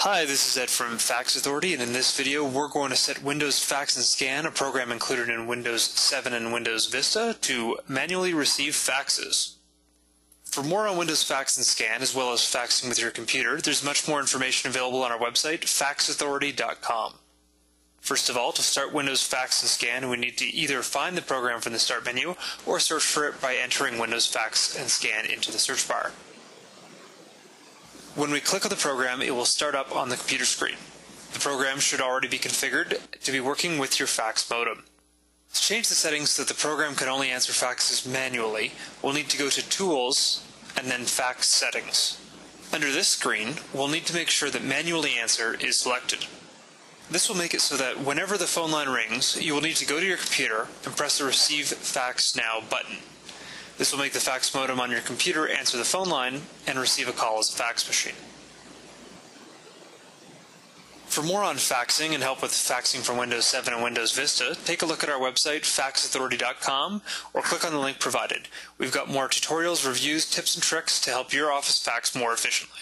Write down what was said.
Hi, this is Ed from Fax Authority, and in this video we're going to set Windows Fax and Scan, a program included in Windows 7 and Windows Vista, to manually receive faxes. For more on Windows Fax and Scan, as well as faxing with your computer, there's much more information available on our website, faxauthority.com. First of all, to start Windows Fax and Scan, we need to either find the program from the Start menu or search for it by entering Windows Fax and Scan into the search bar. When we click on the program, it will start up on the computer screen. The program should already be configured to be working with your fax modem. To change the settings so that the program can only answer faxes manually, we'll need to go to Tools and then Fax Settings. Under this screen, we'll need to make sure that Manually Answer is selected. This will make it so that whenever the phone line rings, you will need to go to your computer and press the Receive Fax Now button. This will make the fax modem on your computer answer the phone line and receive a call as a fax machine. For more on faxing and help with faxing from Windows 7 and Windows Vista, take a look at our website, faxauthority.com, or click on the link provided. We've got more tutorials, reviews, tips, and tricks to help your office fax more efficiently.